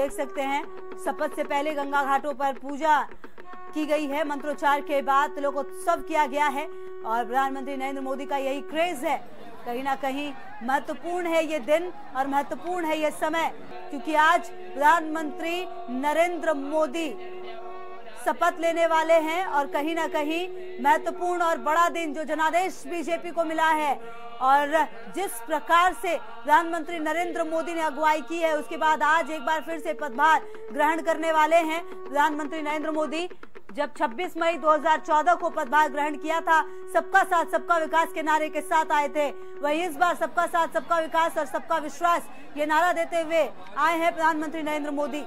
देख सकते हैं। शपथ से पहले गंगा घाटों पर पूजा की गई है। मंत्रोच्चार के बाद तिलोकोत्सव किया गया है और प्रधानमंत्री नरेंद्र मोदी का यही क्रेज है। कहीं ना कहीं महत्वपूर्ण है ये दिन और महत्वपूर्ण है ये समय, क्योंकि आज प्रधानमंत्री नरेंद्र मोदी शपथ लेने वाले हैं और कहीं ना कहीं महत्वपूर्ण और बड़ा दिन जो जनादेश बीजेपी को मिला है और जिस प्रकार से प्रधानमंत्री नरेंद्र मोदी ने अगुवाई की है, उसके बाद आज एक बार फिर से पदभार ग्रहण करने वाले हैं प्रधानमंत्री नरेंद्र मोदी। जब 26 मई 2014 को पदभार ग्रहण किया था, सबका साथ सबका विकास के नारे के साथ आए थे। वही इस बार सबका साथ सबका विकास और सबका विश्वास ये नारा देते हुए आए हैं प्रधानमंत्री नरेंद्र मोदी।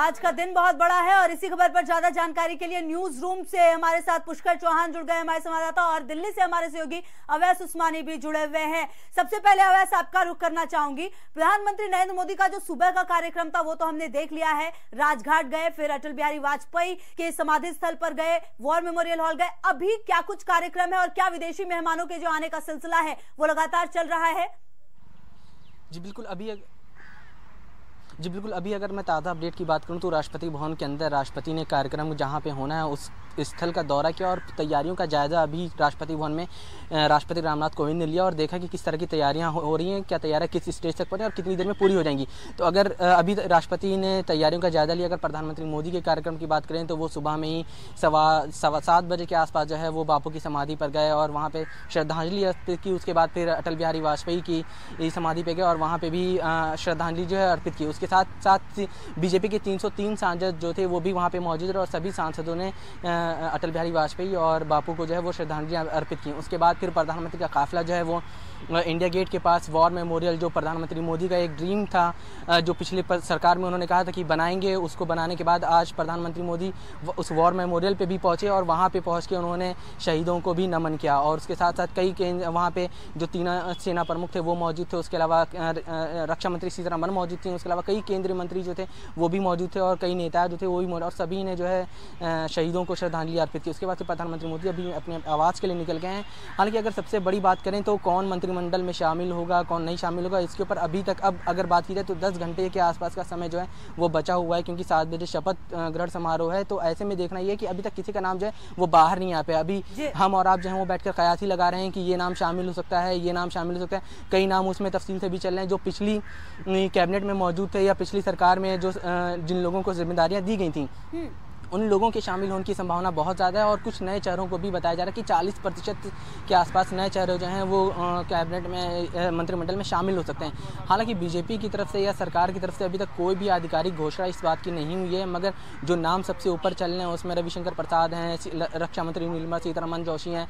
आज का दिन बहुत बड़ा है और इसी खबर पर ज़्यादा जानकारी के लिए न्यूज़ रूम से हमारे साथ पुष्कर चौहान जुड़ गए हमारे संवाददाता और दिल्ली से हमारे सहयोगी अवैस उस्मानी भी जुड़े हुए हैं। सबसे पहले अवैस, आपका रुख करना चाहूँगी। प्रधानमंत्री नरेंद्र मोदी का जो सुबह का कार्यक्रम था, वो तो हमने देख लिया है। राजघाट गए, फिर अटल बिहारी वाजपेयी के समाधि स्थल पर गए, वॉर मेमोरियल हॉल गए। अभी क्या कुछ कार्यक्रम है और क्या विदेशी मेहमानों के जो आने का सिलसिला है, वो लगातार चल रहा है? जी, बिल्कुल, अभी जी, बिल्कुल। अभी अगर मैं ताज़ा अपडेट की बात करूँ तो राष्ट्रपति भवन के अंदर राष्ट्रपति ने कार्यक्रम जहाँ पे होना है, उस स्थल का दौरा किया और तैयारियों का जायज़ा अभी राष्ट्रपति भवन में राष्ट्रपति रामनाथ कोविंद ने लिया और देखा कि किस तरह की तैयारियाँ हो, रही हैं क्या तैयारियाँ किस स्टेज तक पहुँचे और कितनी देर में पूरी हो जाएँगी। तो अगर अभी राष्ट्रपति ने तैयारियों का जायज़ा लिया अगर प्रधानमंत्री मोदी के कार्यक्रम की बात करें तो वो सुबह में ही सवा सवा सात बजे के आसपास जो है वो बापू की समाधि पर गए और वहाँ पर श्रद्धांजलि अर्पित की उसके बाद फिर अटल बिहारी वाजपेयी की समाधि पर गए और वहाँ पर भी श्रद्धांजलि जो है अर्पित की। उसके साथ साथ बीजेपी के 303 सांसद जो थे वो भी वहाँ पे मौजूद रहे और सभी सांसदों ने अटल बिहारी वाजपेयी और बापू को जो है वो श्रद्धांजलि अर्पित की उसके बाद फिर प्रधानमंत्री का काफिला जो है वो इंडिया गेट के पास वॉर मेमोरियल, जो प्रधानमंत्री मोदी का एक ड्रीम था जो पिछले सरकार में उन्होंने कहा था कि बनाएँगे, उसको बनाने के बाद आज प्रधानमंत्री मोदी उस वॉर मेमोरियल पे भी पहुँचे और वहाँ पे पहुँच के उन्होंने शहीदों को भी नमन किया। और उसके साथ साथ कई वहाँ पे जो तीन सेना प्रमुख थे वो मौजूद थे, उसके अलावा रक्षा मंत्री सीतारामन मौजूद थी, उसके अलावा कई केंद्रीय मंत्री जो थे वो भी मौजूद थे और कई नेता जो थे वो भी और सभी ने जो है शहीदों को श्रद्धांजलि अर्पित की। उसके बाद से प्रधानमंत्री मोदी अभी अपने आवाज़ के लिए निकल गए हैं। हालाँकि अगर सबसे बड़ी बात करें तो कौन मंत्रिमंडल में शामिल होगा कौन नहीं शामिल होगा इसके ऊपर अभी तक अब अगर बात की जाए तो दस घंटे के आसपास का समय जो है वो बचा हुआ है क्योंकि सात बजे शपथ ग्रहण समारोह है। तो ऐसे में देखना ये कि अभी तक किसी का नाम जो है वो बाहर नहीं आ पाया। अभी हम और आप जो है वो बैठकर कयासी लगा रहे हैं कि ये नाम शामिल हो सकता है ये नाम शामिल हो सकता है। कई नाम उसमें तफसील से भी चल रहे हैं जो पिछली कैबिनेट में मौजूद थे या पिछली सरकार में जो जिन लोगों को जिम्मेदारियाँ दी गई थी। हम्म। उन लोगों के शामिल होने की संभावना बहुत ज़्यादा है और कुछ नए चेहरों को भी बताया जा रहा है कि 40 प्रतिशत के आसपास नए चेहरे जो हैं वो कैबिनेट में मंत्रिमंडल में शामिल हो सकते हैं। हालाँकि बीजेपी की तरफ़ से या सरकार की तरफ़ से अभी तक कोई भी आधिकारिक घोषणा इस बात की नहीं हुई है मगर जो नाम सबसे ऊपर चल रहे हैं उसमें रविशंकर प्रसाद हैं रक्षा मंत्री निर्मला सीतारमन जोशी हैं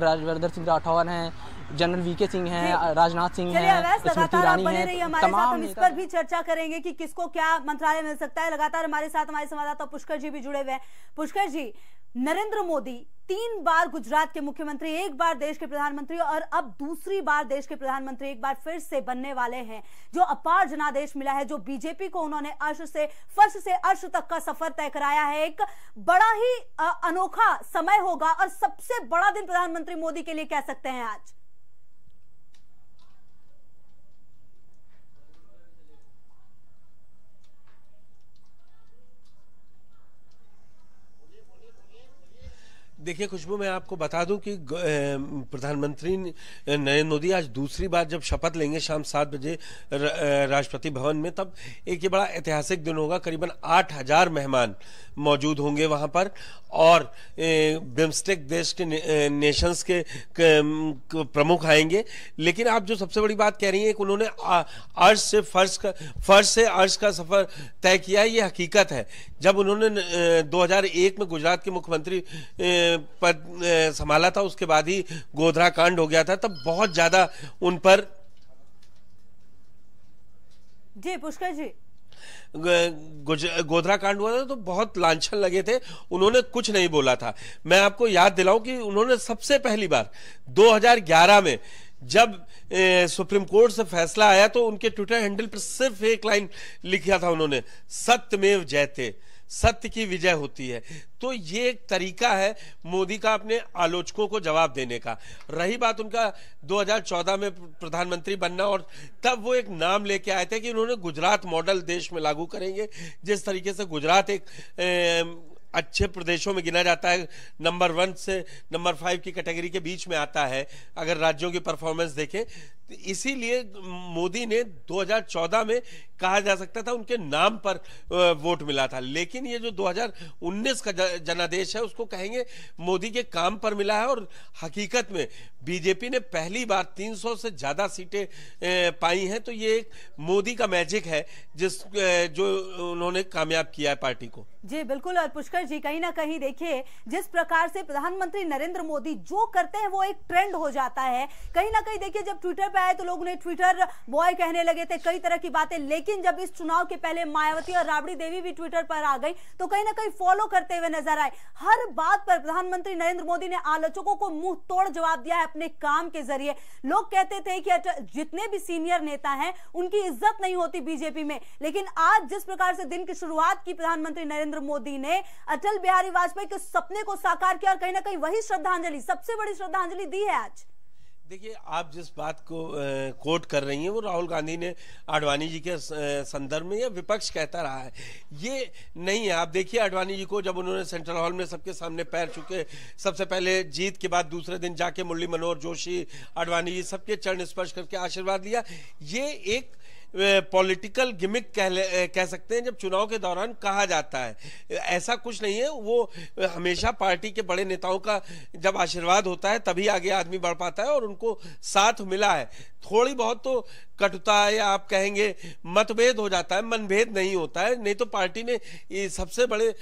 राजवर्धन सिंह राठौर हैं जनरल वीके सिंह हैं राजनाथ सिंह हैं स्मृति ईरानी हैं तमाम इस पर भी चर्चा करेंगे कि किसको क्या मंत्रालय मिल सकता है। लगातार हमारे साथ हमारे संवाददाता पुष्कर जी भी जुड़े हुए हैं। पुष्कर जी, नरेंद्र मोदी, तीन बार गुजरात के मुख्यमंत्री, एक बार देश के प्रधानमंत्री और अब दूसरी बार देश के प्रधानमंत्री एक बार फिर से बनने वाले हैं। जो अपार जनादेश मिला है, जो बीजेपी को उन्होंने अर्श से, फर्श से अर्श तक का सफ़र तय कराया है, एक बड़ा ही अनोखा समय होगा और सबसे बड़ा दिन प्रधानमंत्री मोदी के लिए कह सकते हैं आज। देखिए, खुशबू मैं आपको बता दूँ कि प्रधानमंत्री नरेंद्र मोदी आज दूसरी बार जब शपथ लेंगे शाम सात बजे राष्ट्रपति भवन में, तब एक ये बड़ा ऐतिहासिक दिन होगा। करीबन आठ हज़ार मेहमान मौजूद होंगे वहाँ पर और बिम्स्टेक देश के नेशंस के प्रमुख आएँगे। लेकिन आप जो सबसे बड़ी बात कह रही हैं कि उन्होंने अर्श से फर्श का फर्श से अर्श का सफ़र तय किया ये हकीकत है। जब उन्होंने 2001 में गुजरात के मुख्यमंत्री पद संभाला था उसके बाद ही गोधरा कांड हो गया था तब बहुत ज़्यादा उन पर जी पुष्कर जी। गोधरा कांड हुआ था तो बहुत लांछन लगे थे उन्होंने कुछ नहीं बोला था। मैं आपको याद दिलाऊं कि उन्होंने सबसे पहली बार 2011 में जब ए, सुप्रीम कोर्ट से फैसला आया तो उनके ट्विटर हैंडल पर सिर्फ़ एक लाइन लिखा था उन्होंने सत्यमेव जयते। सत्य की विजय होती है। तो ये एक तरीका है मोदी का अपने आलोचकों को जवाब देने का। रही बात उनका 2014 में प्रधानमंत्री बनना और तब वो एक नाम लेके आए थे कि उन्होंने गुजरात मॉडल देश में लागू करेंगे। जिस तरीके से गुजरात एक ए, अच्छे प्रदेशों में गिना जाता है नंबर वन से नंबर फाइव की कैटेगरी के बीच में आता है। अगर राज्यों की परफॉर्मेंस देखें इसीलिए मोदी ने 2014 में कहा जा सकता था, उनके नाम पर वोट मिला था। लेकिन ये जो 2019 का जनादेश है, उसको कहेंगे मोदी के काम पर मिला है और हकीकत में बीजेपी ने पहली बार 300 से ज़्यादा सीटें पाई हैं। तो ये एक मोदी का मैजिक है, जिस जो उन्होंने कामयाब किया है पार्टी को। जी, बिल्कुल, और पुष्कर जी, कहीं ना कहीं देखिए, जिस प्रकार से प्रधानमंत्री नरेंद्र मोदी जो करते हैं, वो एक ट्रेंड हो जाता है। कहीं ना कहीं देखिए, जब ट्विटर पे आए तो लोग उन्हें ट्विटर बॉय कहने लगे थे, कई तरह की बातें। लेकिन जब इस चुनाव के पहले मायावती और राबड़ी देवी भी ट्विटर पर आ गई तो कहीं ना कहीं फॉलो करते हुए नज़र आए। हर बात पर प्रधानमंत्री नरेंद्र मोदी ने आलोचकों को मुँह तोड़ जवाब दिया है अपने काम के ज़रिए। लोग कहते थे कि जितने भी सीनियर नेता हैं, उनकी इज़्ज़त नहीं होती बीजेपी में। लेकिन आज जिस प्रकार से दिन की शुरुआत की प्रधानमंत्री नरेंद्र मोदी ने, अटल बिहारी वाजपेयी के सपने को साकार किया और कहीं ना कहीं वही श्रद्धांजलि, सबसे बड़ी श्रद्धांजलि दी है आज। देखिए, आप जिस बात को कोट कर रही हैं, वो राहुल गांधी ने आडवाणी जी के संदर्भ में या विपक्ष कहता रहा है। ये नहीं है। आप देखिए, आडवाणी जी को जब उन्होंने सेंट्रल हॉल में सबके सामने पैर चुके, सबसे पहले जीत के बाद दूसरे दिन जाके मुरली मनोहर जोशी, आडवाणी जी सबके चरण स्पर्श करके आशीर्वाद लिया। ये एक पॉलिटिकल गिमिक कह कह सकते हैं जब चुनाव के दौरान कहा जाता है। ऐसा कुछ नहीं है, वो हमेशा पार्टी के बड़े नेताओं का जब आशीर्वाद होता है, तभी आगे आदमी बढ़ पाता है और उनको साथ मिला है। थोड़ी बहुत तो कटुता या आप कहेंगे, मतभेद हो जाता है, मनभेद नहीं होता है। नहीं तो पार्टी में ये सबसे बड़े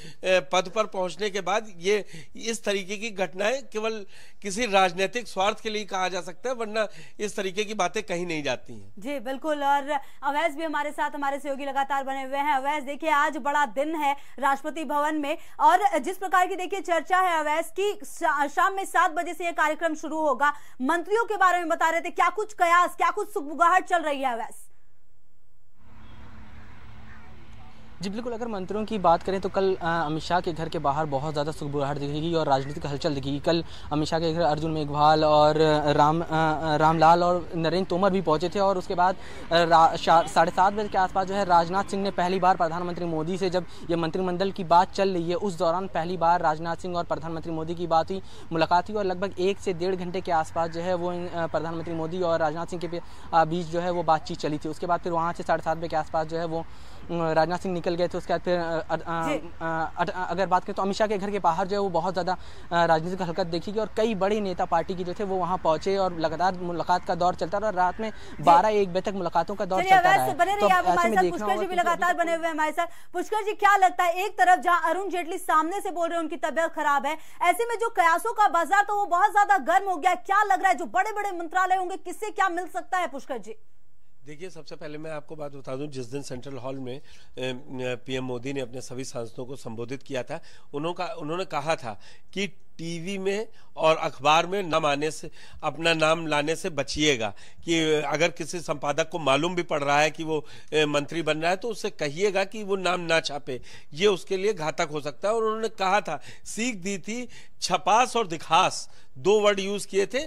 पद पर पहुँचने के बाद ये इस तरीके की घटनाएँ केवल किसी राजनीतिक स्वार्थ के लिए कहा जा सकता है, वरना इस तरीके की बातें कहीं नहीं जाती हैं। जी, बिल्कुल। और अवैध भी हमारे साथ, हमारे सहयोगी लगातार बने हुए हैं। अवैध देखिए, आज बड़ा दिन है राष्ट्रपति भवन में। और जिस प्रकार की, देखिए, चर्चा है अवैध की शाम में सात बजे से यह कार्यक्रम शुरू होगा। मंत्रियों के बारे में बता रहे थे, क्या कुछ कयास, क्या कुछ सुखबुगाहट चल रही है अवैध जी, बिल्कुल, अगर मंत्रियों की बात करें तो कल अमित शाह के घर के बाहर बहुत ज़्यादा सुखबुराहट दिखेगी और राजनीतिक हलचल दिखेगी। कल अमित शाह के घर अर्जुन मेघवाल और राम रामलाल और नरेंद्र तोमर भी पहुँचे थे और उसके बाद साढ़े सात बजे के आसपास जो है राजनाथ सिंह ने पहली बार प्रधानमंत्री मोदी से जब ये मंत्रिमंडल की बात चल रही है, उस दौरान पहली बार राजनाथ सिंह और प्रधानमंत्री मोदी की बात हुई, मुलाकात हुई और लगभग एक से डेढ़ घंटे के आसपास जो है वो प्रधानमंत्री मोदी और राजनाथ सिंह के बीच जो है वो बातचीत चली थी। उसके बाद फिर वहाँ से साढ़े सात बजे के आसपास जो है वो राजनाथ सिंह निकल गए थे उसके बाद फिर अगर बात करें तो अमित शाह के घर के बाहर जो है वो बहुत ज़्यादा राजनीतिक हरकत देखी गई और कई बड़े नेता पार्टी के जो थे वो वहाँ पहुँचे और लगातार मुलाकात का दौर चलता रहा और रात में बारह एक बजे तक मुलाकातों का दौर चलता रहा तो पुष्कर जी भी लगातार बने हुए हमारे साथ। पुष्कर जी क्या लगता है एक तरफ़ जहाँ अरुण जेटली सामने से बोल रहे हैं उनकी तबियत खराब है ऐसे में जो कयासों का बाज़ार तो वो बहुत ज़्यादा गर्म हो गया क्या लग रहा है जो बड़े बड़े मंत्रालय होंगे किससे क्या मिल सकता है पुष्कर जी? देखिए, सबसे पहले मैं आपको बात बता दूँ, जिस दिन सेंट्रल हॉल में पीएम मोदी ने अपने सभी सांसदों को संबोधित किया था उन्होंने उन्होंने कहा था कि टीवी में और अखबार में नाम आने से, अपना नाम लाने से बचिएगा कि अगर किसी संपादक को मालूम भी पड़ रहा है कि वो मंत्री बन रहा है तो उससे कहिएगा कि वो नाम ना छापे। ये उसके लिए घातक हो सकता है और उन्होंने कहा था, सीख दी थी, छपास और दिखास, दो वर्ड यूज़ किए थे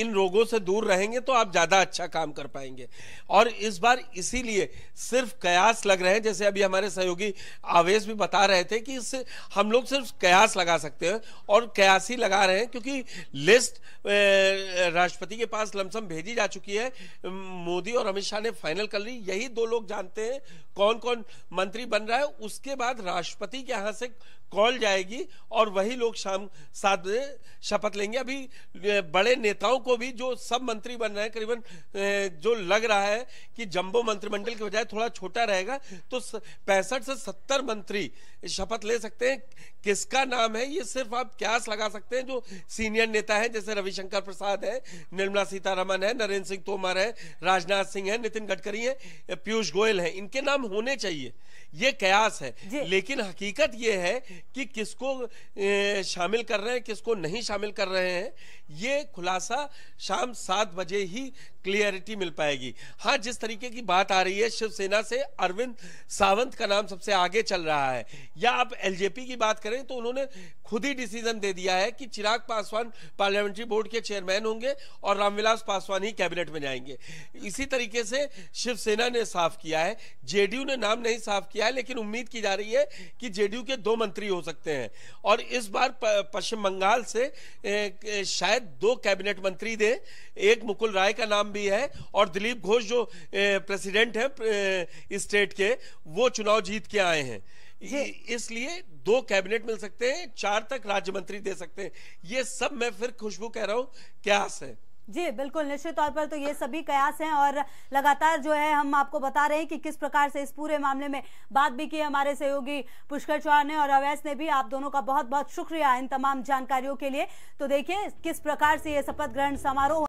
इन रोगों से दूर रहेंगे तो आप ज़्यादा अच्छा काम कर पाएँगे। और इस बार इसीलिए सिर्फ़ कयास लग रहे हैं, जैसे अभी हमारे सहयोगी आवेश भी बता रहे थे कि इससे हम लोग सिर्फ़ कयास लगा सकते हैं और कयासी लगा रहे हैं, क्योंकि लिस्ट राष्ट्रपति के पास लमसम भेजी जा चुकी है। मोदी और अमित शाह ने फाइनल कर ली। यही दो लोग जानते हैं कौन कौन मंत्री बन रहा है, उसके बाद राष्ट्रपति के यहाँ से कॉल जाएगी और वही लोग शाम सात बजे शपथ लेंगे। अभी बड़े नेताओं को भी जो सब मंत्री बन रहे हैं, करीबन जो लग रहा है कि जंबो मंत्रिमंडल के बजाय थोड़ा छोटा रहेगा तो पैंसठ से सत्तर मंत्री शपथ ले सकते हैं। किसका नाम है, ये सिर्फ़ आप क्यास लगा सकते हैं, जो सीनियर नेता है, जैसे रविशंकर प्रसाद है, निर्मला सीतारमन है, नरेंद्र सिंह तोमर है, राजनाथ सिंह है, नितिन गडकरी है पीयूष गोयल है, इनके नाम होने चाहिए। ये कयास है। लेकिन हकीकत ये है कि किसको शामिल कर रहे हैं किसको नहीं शामिल कर रहे हैं ये खुलासा शाम सात बजे ही क्लियरिटी मिल पाएगी। हाँ जिस तरीके की बात आ रही है शिवसेना से अरविंद सावंत का नाम सबसे आगे चल रहा है। या आप एलजेपी की बात करें तो उन्होंने खुद ही डिसीज़न दे दिया है कि चिराग पासवान पार्लियामेंट्री बोर्ड के चेयरमैन होंगे और रामविलास पासवान ही कैबिनेट में जाएँगे। इसी तरीके से शिवसेना ने साफ़ किया है जेडीयू ने नाम नहीं साफ़ किया है लेकिन उम्मीद की जा रही है कि जेडीयू के दो मंत्री हो सकते हैं। और इस बार पश्चिम बंगाल से शायद दो कैबिनेट मंत्री दे। एक मुकुल राय का नाम भी है और दिलीप घोष जो प्रेसिडेंट है स्टेट के वो चुनाव जीत के आए हैं। इ- इसलिए दो कैबिनेट मिल सकते हैं चार तक राज्य मंत्री दे सकते हैं। ये सब मैं फिर खुशबू कह रहा हूँ क्या है। जी, बिल्कुल, निश्चित तौर पर तो ये सभी कयास हैं और लगातार जो है हम आपको बता रहे हैं कि किस प्रकार से इस पूरे मामले में बात भी की हमारे सहयोगी पुष्कर चौहान ने और अवैस ने भी। आप दोनों का बहुत बहुत शुक्रिया इन तमाम जानकारियों के लिए। तो देखिए, किस प्रकार से ये शपथ ग्रहण समारोह